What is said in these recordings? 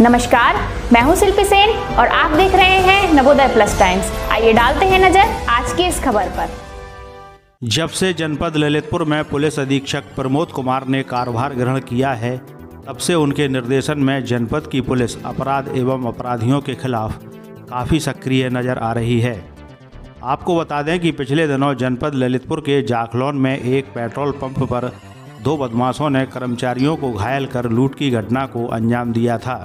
नमस्कार, मैं हूँ शिल्पी सेन और आप देख रहे हैं नवोदय प्लस टाइम्स। आइए डालते हैं नज़र आज की इस खबर पर। जब से जनपद ललितपुर में पुलिस अधीक्षक प्रमोद कुमार ने कार्यभार ग्रहण किया है, तब से उनके निर्देशन में जनपद की पुलिस अपराध एवं अपराधियों के खिलाफ काफ़ी सक्रिय नज़र आ रही है। आपको बता दें कि पिछले दिनों जनपद ललितपुर के जाखलौन में एक पेट्रोल पंप पर दो बदमाशों ने कर्मचारियों को घायल कर लूट की घटना को अंजाम दिया था।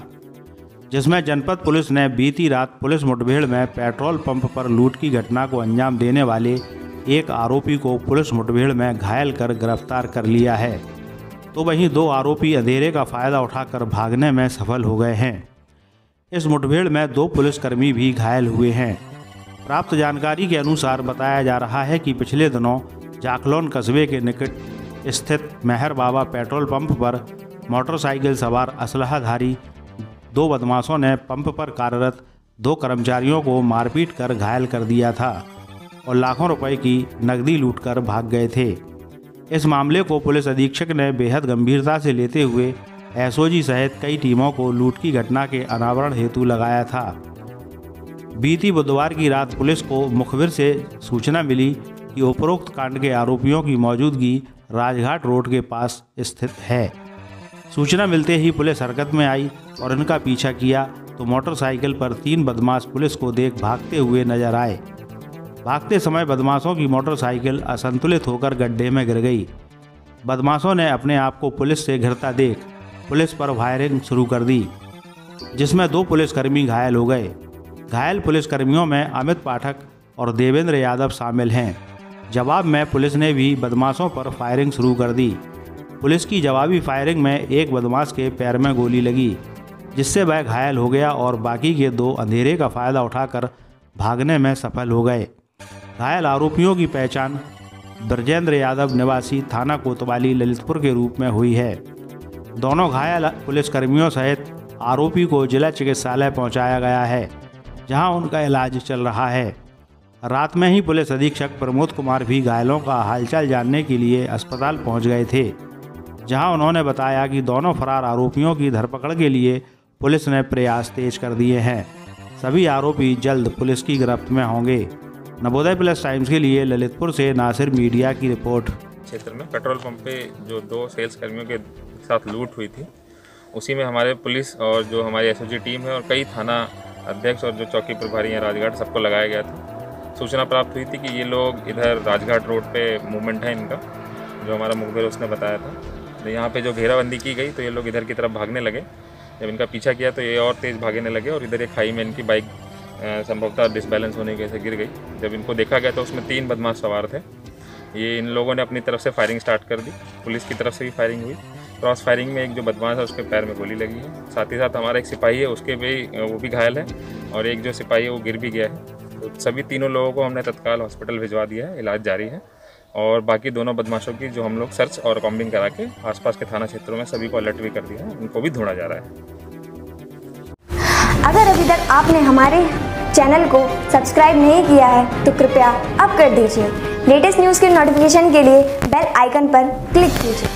जिसमें जनपद पुलिस ने बीती रात पुलिस मुठभेड़ में पेट्रोल पंप पर लूट की घटना को अंजाम देने वाले एक आरोपी को पुलिस मुठभेड़ में घायल कर गिरफ़्तार कर लिया है। तो वहीं दो आरोपी अंधेरे का फ़ायदा उठाकर भागने में सफल हो गए हैं। इस मुठभेड़ में दो पुलिसकर्मी भी घायल हुए हैं। प्राप्त जानकारी के अनुसार बताया जा रहा है कि पिछले दिनों जाखलौन कस्बे के निकट स्थित मेहर बाबा पेट्रोल पंप पर मोटरसाइकिल सवार असलहाधारी दो बदमाशों ने पंप पर कार्यरत दो कर्मचारियों को मारपीट कर घायल कर दिया था और लाखों रुपए की नकदी लूटकर भाग गए थे। इस मामले को पुलिस अधीक्षक ने बेहद गंभीरता से लेते हुए एसओजी सहित कई टीमों को लूट की घटना के अनावरण हेतु लगाया था। बीती बुधवार की रात पुलिस को मुखबिर से सूचना मिली कि उपरोक्त कांड के आरोपियों की मौजूदगी राजघाट रोड के पास स्थित है। सूचना मिलते ही पुलिस हरकत में आई और इनका पीछा किया तो मोटरसाइकिल पर तीन बदमाश पुलिस को देख भागते हुए नज़र आए। भागते समय बदमाशों की मोटरसाइकिल असंतुलित होकर गड्ढे में गिर गई। बदमाशों ने अपने आप को पुलिस से घिरता देख पुलिस पर फायरिंग शुरू कर दी, जिसमें दो पुलिसकर्मी घायल हो गए। घायल पुलिसकर्मियों में अमित पाठक और देवेंद्र यादव शामिल हैं। जवाब में पुलिस ने भी बदमाशों पर फायरिंग शुरू कर दी। पुलिस की जवाबी फायरिंग में एक बदमाश के पैर में गोली लगी, जिससे वह घायल हो गया और बाकी के दो अंधेरे का फ़ायदा उठाकर भागने में सफल हो गए। घायल आरोपियों की पहचान ब्रजेंद्र यादव निवासी थाना कोतवाली ललितपुर के रूप में हुई है। दोनों घायल पुलिसकर्मियों सहित आरोपी को जिला चिकित्सालय पहुँचाया गया है, जहाँ उनका इलाज चल रहा है। रात में ही पुलिस अधीक्षक प्रमोद कुमार भी घायलों का हालचाल जानने के लिए अस्पताल पहुँच गए थे। जहाँ उन्होंने बताया कि दोनों फरार आरोपियों की धरपकड़ के लिए पुलिस ने प्रयास तेज कर दिए हैं। सभी आरोपी जल्द पुलिस की गिरफ्त में होंगे। नवोदय प्लस टाइम्स के लिए ललितपुर से नासिर मीडिया की रिपोर्ट। क्षेत्र में पेट्रोल पंप पे जो दो सेल्स कर्मियों के साथ लूट हुई थी, उसी में हमारे पुलिस और जो हमारी एस टीम है और कई थाना अध्यक्ष और जो चौकी प्रभारी हैं राजघाट, सबको लगाया गया था। सूचना प्राप्त हुई थी कि ये लोग इधर राजघाट रोड पे मूवमेंट है इनका, जो हमारा मुखबिर उसने बताया था। तो यहाँ पे जो घेराबंदी की गई तो ये लोग इधर की तरफ़ भागने लगे। जब इनका पीछा किया तो ये और तेज़ भागने लगे और इधर एक खाई में इनकी बाइक संभवतः डिसबैलेंस होने की वजह से गिर गई। जब इनको देखा गया तो उसमें तीन बदमाश सवार थे। ये इन लोगों ने अपनी तरफ़ से फायरिंग स्टार्ट कर दी। पुलिस की तरफ़ से भी फायरिंग हुई। क्रॉस फायरिंग में एक जो बदमाश है, उसके पैर में गोली लगी है। साथ ही साथ हमारा एक सिपाही है, उसके भी वो भी घायल है और एक जो सिपाही है, वो गिर भी गया है। तो सभी तीनों लोगों को हमने तत्काल हॉस्पिटल भिजवा दिया है। इलाज जारी है। और बाकी दोनों बदमाशों की जो हम लोग सर्च और कॉम्बिंग करा के आसपास के थाना क्षेत्रों में सभी को अलर्ट भी कर दिया है, उनको भी ढूंढा जा रहा है। अगर अभी तक आपने हमारे चैनल को सब्सक्राइब नहीं किया है तो कृपया अब कर दीजिए। लेटेस्ट न्यूज़ के नोटिफिकेशन के लिए बेल आइकन पर क्लिक कीजिए।